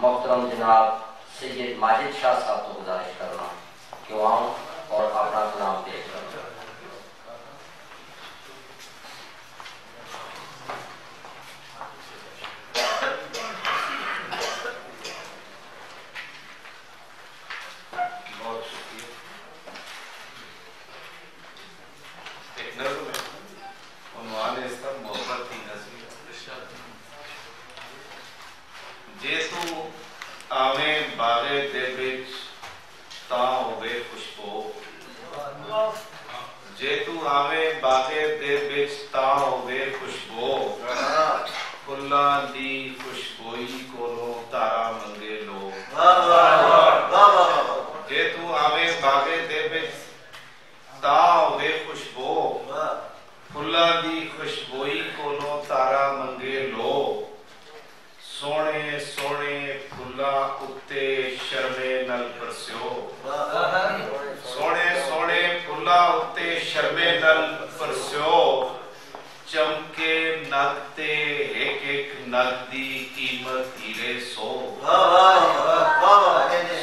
मोहतरम जनाब सैयद माजिद शाह साहब को गुजारिश करना ਆਵੇਂ ਬਾਗੇ ਦੇ ਵਿੱਚ ਤਾਂ ਹੋਵੇ ਖੁਸ਼ਬੂ। ਜੇ ਤੂੰ ਆਵੇਂ ਬਾਗੇ ਦੇ ਵਿੱਚ ਤਾਂ ਹੋਵੇ ਖੁਸ਼ਬੂ, ਫੁੱਲਾਂ ਦੀ ਖੁਸ਼ਬੋਈ ਕੋਲੋਂ ਤਾਰਾ ਮੰਗੇ ਲੋ ਜੇ ਤੂੰ ਆਵੇਂ ਬਾਗੇ ਦੇ ਵਿੱਚ ਤਾਂ ਹੋਵੇ ਖੁਸ਼ਬੋ, ਫੁੱਲਾਂ ਦੀ ਖੁਸ਼ਬੋਈ ਕੋਲੋਂ ਤਾਰਾ ਮੰਗੇ ਲੋ ਸੋਹਣੇ ਸੋਹਣੇ ਉੱਤੇ ਸ਼ਰਮੇ ਨਾਲ ਪਰਸਿਓ। ਸੋਹਣੇ ਸੋਹਣੇ ਫੁੱਲਾਂ ਉੱਤੇ ਸ਼ਰਮੇ ਨਲ ਪਰਸਿਓ। ਚਮਕੇ ਨਗ ਤੇ ਇੱਕ ਇੱਕ ਨਗ ਦੀ ਕੀਮਤ ਹੀਰੇ ਸੋ।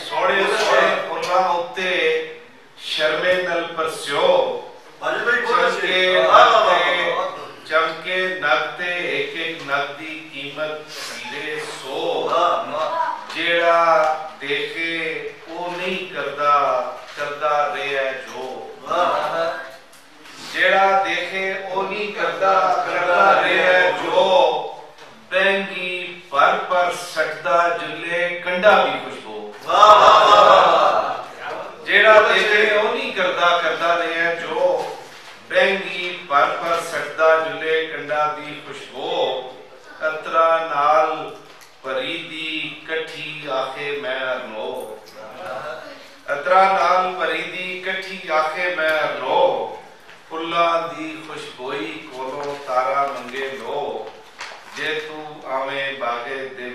ਸੋਹਣੇ ਸੋਹਣੇ ਫੁੱਲਾਂ ਉੱਤੇ ਸ਼ਰਮੇ ਨਾਲ ਪਰਸਿਓ। ਚਮਕੇ ਚਮਕੇ ਨਗ ਤੇ ਇੱਕ ਇੱਕ ਨਗ ਦੀ ਕੀਮਤ ਹੀਰੇ ਸੋ। ਜਿਹੜਾ ਦੇਖੇ, ਉਹ ਨਹੀਂ ਕਰਦਾ ਕਰਦਾ ਰਿਹਾ ਜੋ। ਜਿਹੜਾ ਦੇਖੇ, ਉਹ ਨਹੀਂ ਕਰਦਾ ਕਰਦਾ ਰਿਹਾ ਜੋ। ਬੈਂਗੀ ਪਰ ਪਰ ਸਕਦਾ ਜੁਲੇ, ਕੰਡਾ ਵੀ ਖੁਸ਼ਬੂ। ਜਿਹੜਾ ਦੇਖੇ, ਉਹ ਨਹੀਂ ਕਰਦਾ ਕਰਦਾ ਰਿਹਾ ਜੋ। ਬੈਂਗੀ ਪਰ ਪਰ ਸਕਦਾ ਜੁਲੇ, ਕੰਡਾ ਦੀ ਖੁਸ਼ਬੂ ਅਤਰਾ ਨਾਲ ਭਰੀ ਦੀ ਇਕੱਠੀ ਆਖੇ ਮੈਂ ਅਰਨੋ ਅਤਰਾ ਨਾਲ ਭਰੀ ਦੀ ਇਕੱਠੀ ਆਖੇ ਮੈਂ ਅਰਨੋ ਫੁੱਲਾਂ ਦੀ ਖੁਸ਼ਬੋਈ ਕੋਲੋਂ ਤਾਰਾ ਮੰਗੇ ਲੋ ਜੇ ਤੂੰ ਆਵੇਂ ਬਾਗੇ ਦੇ